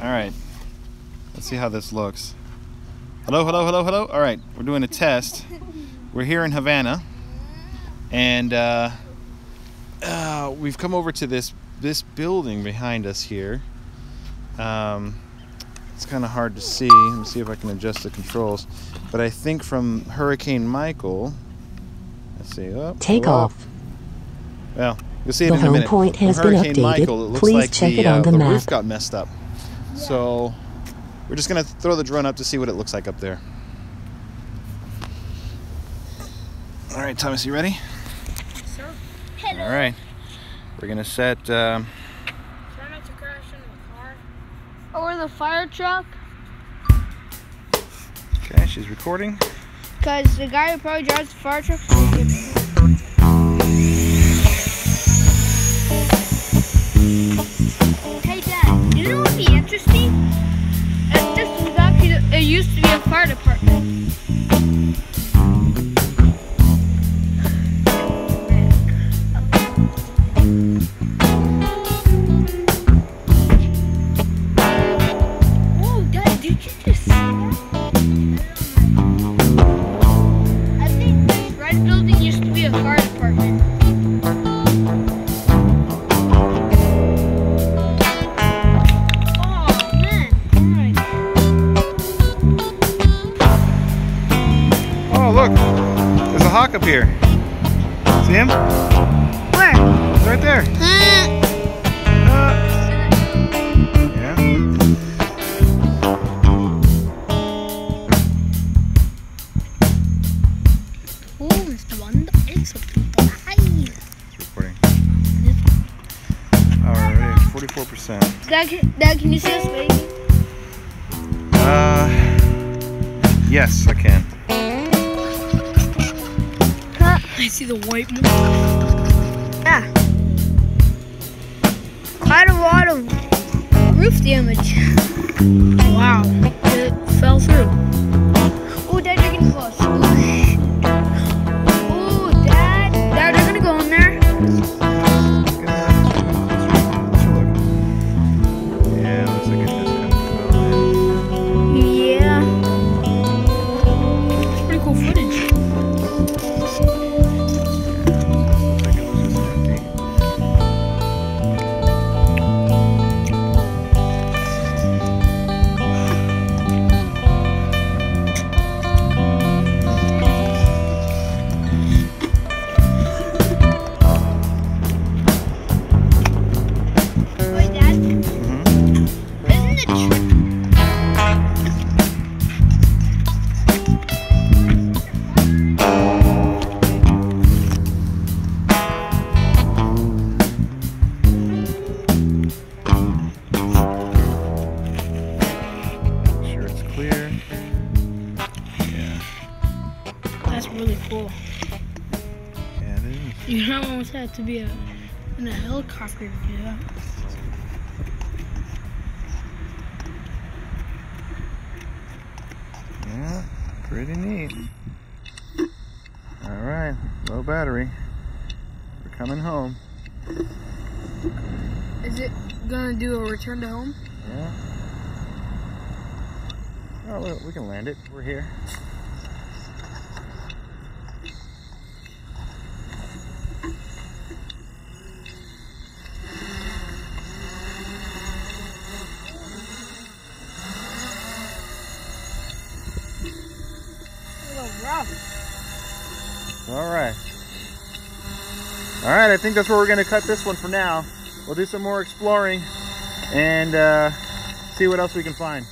All right. Let's see how this looks. Hello, hello, hello, hello. All right, we're doing a test. We're here in Havana, and uh, uh, we've come over to this this building behind us here. Um, it's kind of hard to see. Let me see if I can adjust the controls. But I think from Hurricane Michael, let's see. Oh, Take oh, off. Well, you'll see it The in a minute. point has been Hurricane updated. Michael, it looks Please like check the, it on uh, the the map. roof got messed up. So we're just gonna throw the drone up to see what it looks like up there. All right, Thomas, you ready? Sir, Hello. All right. We're gonna set. Um, try not to crash into the car. Or the fire truck. okay, she's recording. Because the guy who probably drives the fire truck. Interesting? If this was actually, it used to be a fire department. Hawk up here. See him? Where? He's right there. Uh, yeah. Oh, Mr. Wonder, it's a people It's recording. Alright, 44%. Dad, can- Dad, can you see us baby? Uh, yes, I can. I see the white moon. Yeah. Quite a lot of roof damage. Wow, clear. Yeah, That's really cool. yeah, it is. You almost had to be a, in a helicopter to do that. Yeah, pretty neat. All right, low battery. We're coming home. Is it gonna do a return to home? Yeah. Oh, we- we can land it. We're here. A little rough. All right. All right, I think that's where we're going to cut this one for now. We'll do some more exploring and uh, see what else we can find.